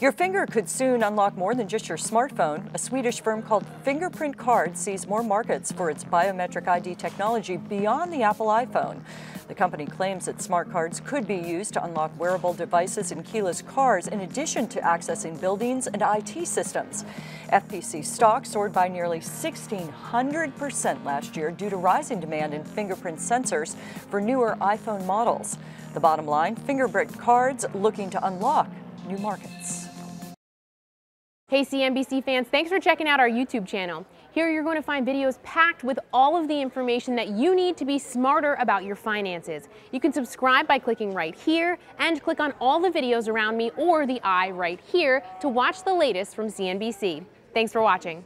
Your finger could soon unlock more than just your smartphone. A Swedish firm called Fingerprint Card sees more markets for its biometric ID technology beyond the Apple iPhone. The company claims that smart cards could be used to unlock wearable devices and keyless cars in addition to accessing buildings and IT systems. FPC stock soared by nearly 1,600% last year due to rising demand in fingerprint sensors for newer iPhone models. The bottom line, fingerprint cards looking to unlock new markets. Hey CNBC fans, thanks for checking out our YouTube channel. Here you're going to find videos packed with all of the information that you need to be smarter about your finances. You can subscribe by clicking right here and click on all the videos around me or the eye right here to watch the latest from CNBC. Thanks for watching.